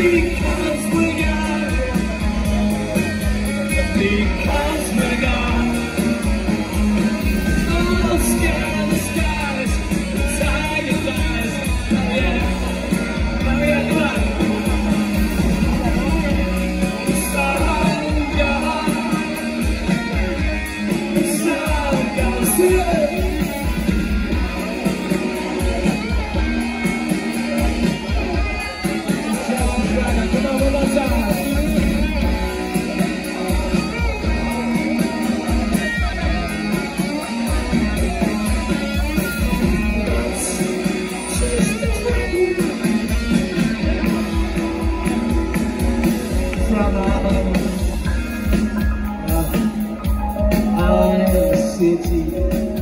we From our city.